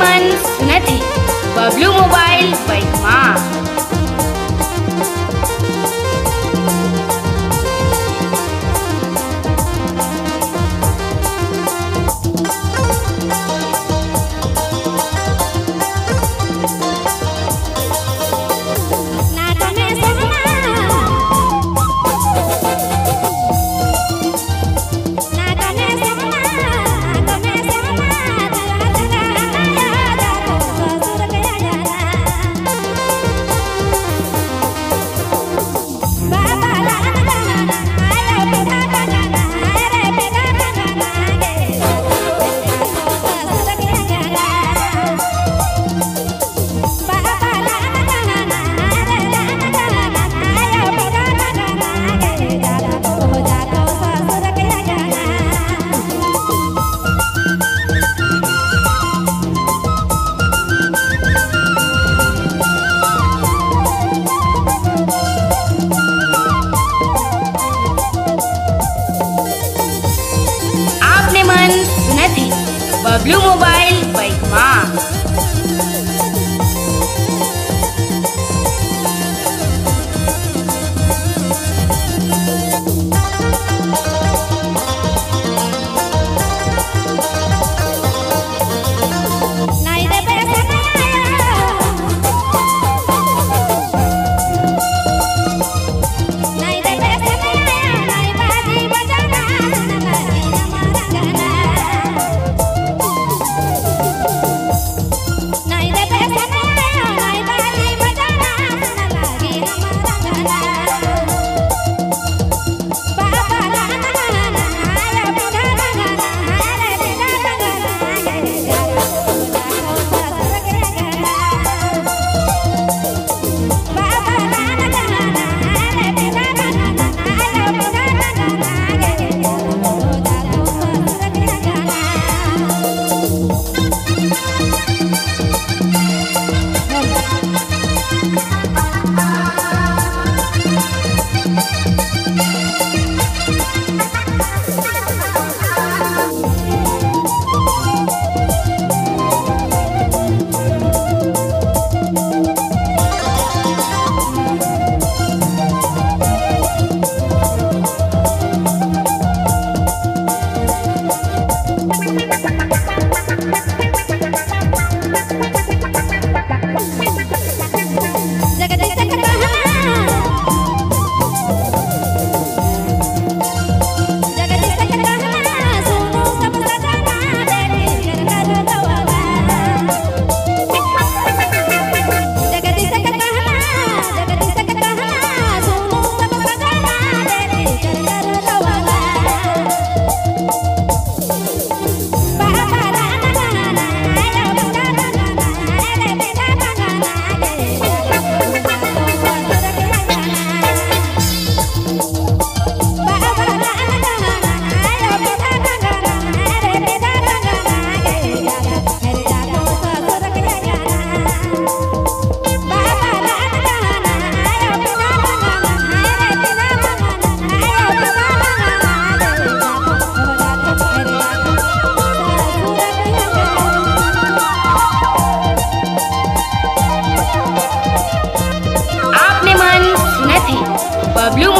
મન નથી બબલું મોબાઈલ બાઈકમાં बबलू मोबाइल बाइक बैगमा Pablo